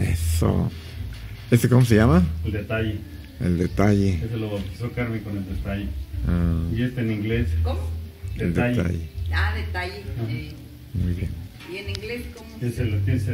Eso. ¿Este cómo se llama? El detalle. El detalle. Ese lo bautizó Carmen con el detalle. Ah, Y este en inglés, ¿Cómo? el detalle. Ah, detalle. Muy bien. ¿Y en inglés cómo? Ese lo tienes